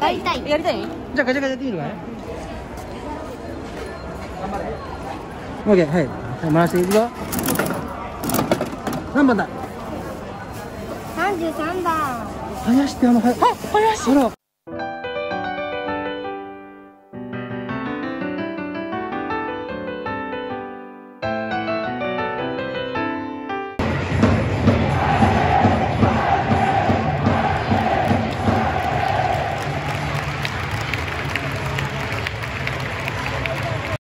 やりたい。やりたい？じゃあガチャガチャやってみるか頑オッケーはい。はい回していくぞ。何番だ？33番。林ってあのはあ林。あら。